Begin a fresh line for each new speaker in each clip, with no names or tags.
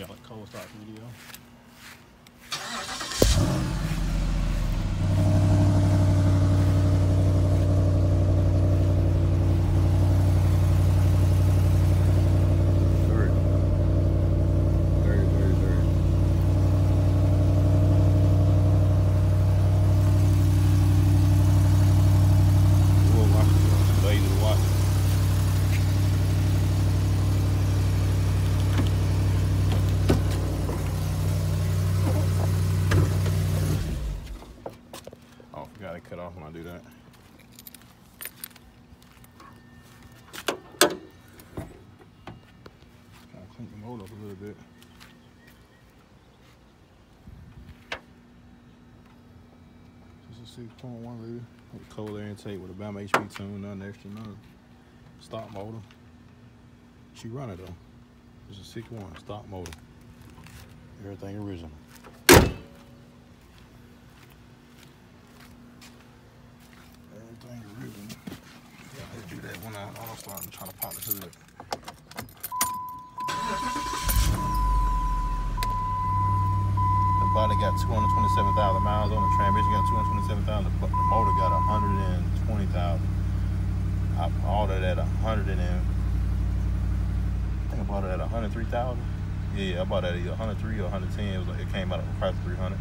y'all a cold start video.
Dirty. Dirty, dirty, dirty. We'll watch it, though. Lazy to watch. Oh, I forgot to cut off when I do that. Clean the mold up a little bit. Just a 6.1 liter with cold air intake with a Bama HP tune, nothing extra, nothing. Stock motor. She run it though. It's a 6.1 stock motor. Everything original. Everything original. Yeah, let's do that when I, I'm starting to try to pop the hood. Got 227,000 miles on the transmission got 227,000. The, motor got 120,000. I bought it at 100 and I think I bought it at 103,000. Yeah, I bought it at either 103 or 110. It was like it came out at the price of 300.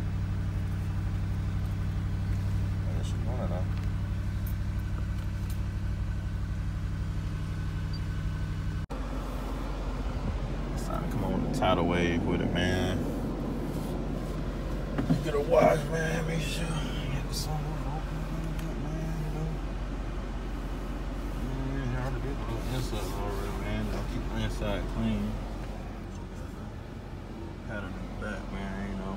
And she's running now. It's time to come on tidal wave with it, man. Get a watch, man. Make sure inside keep the inside clean. Pattern in the back, man. You know.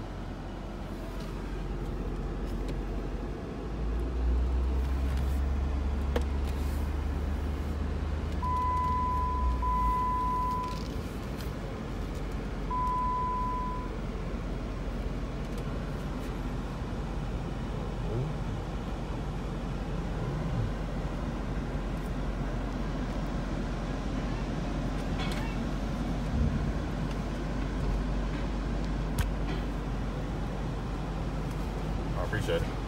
I appreciate it.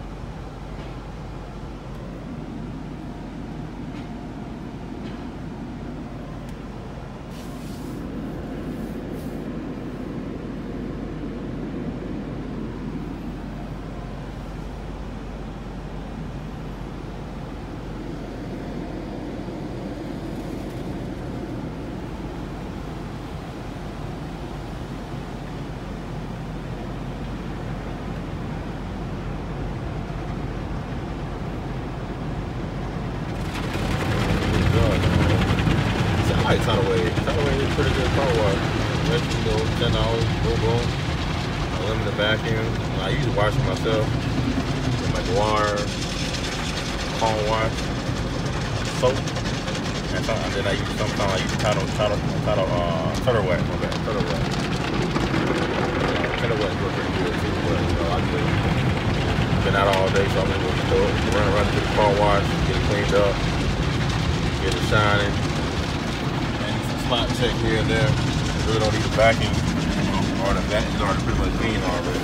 I like Tidal Wave. Is pretty good car wash. That's, you know, ten dollars, boom boom. Vacuum. I usually wash it myself. With my water, phone wash, soap. And, and then I use sometimes I use Tidal, Tidal, Tidal, uh, Turtle Wax. My bad, Turtle Wax. Turtle Wax pretty good too. But you know, I just been out all day, so I'm gonna go run around to the car wash, get it cleaned up, get it shining spot check here and there. Really don't need a vacuum. Or the vacuum is already pretty much clean already.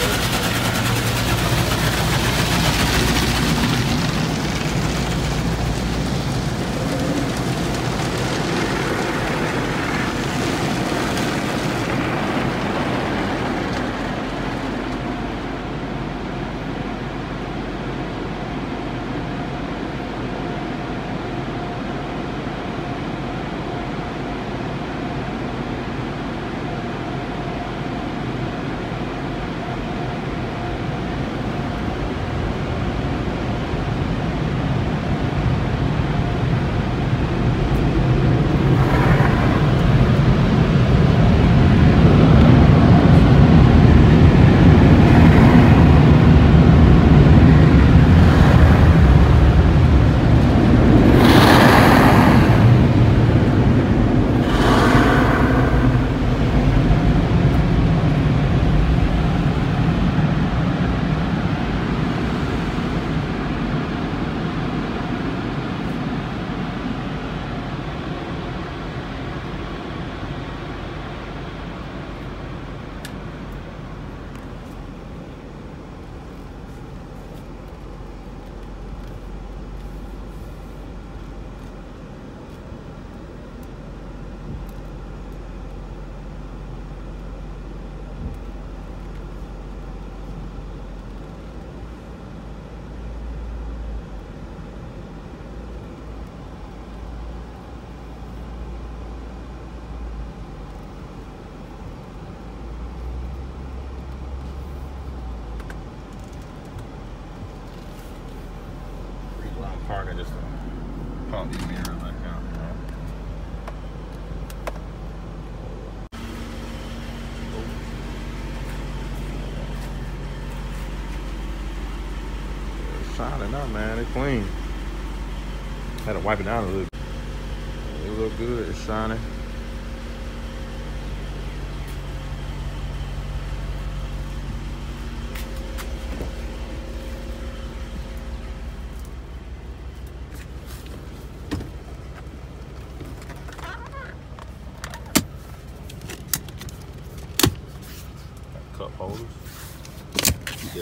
The. park, I just pop back out. Shining up, man. It's clean. Had to wipe it down a little. It look good. It's shining.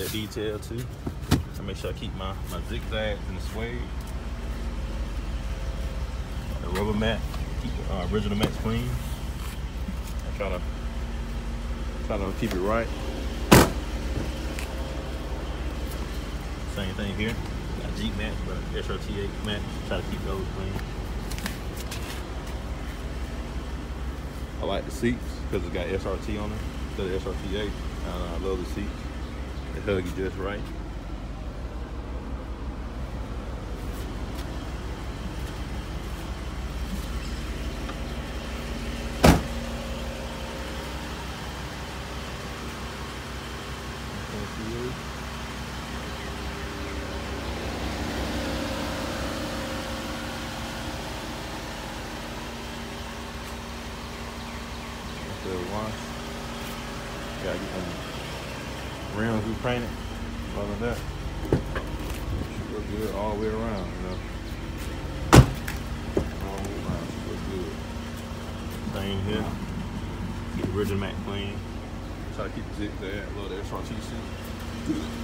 That detail too. I make sure I keep my, my zigzags and the suede. The rubber mat, keep the uh, original mats clean. I try to try to keep it right. Same thing here. Got Jeep mat, but SRT8 mat. Try to keep those clean. I like the seats because it's got SRT on it instead of SRT8. Uh, I love the seats. Hug you just right. Still wash. Gotta get them rims repainted. Other than that, should look good all the way around, you know. All the way around, should look good. Same here. Keep the original mat clean. Try to keep the zip zigzag. Love the SRT seat.